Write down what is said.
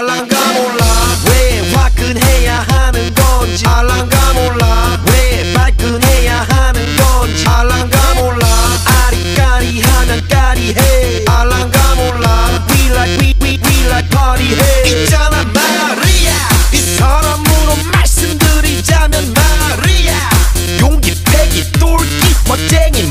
알랑가 몰라. 왜 화끈해야 하는 건지 알랑가 몰라. 왜 발끈해야 하는 건지 알랑가 몰라. 아리까리 하면 까리해. 알랑가 몰라. We like we we we like party 해. 있잖아 말이야 이 사람으로 말씀드리자면 말이야 용기 패기 똘기 멋쟁이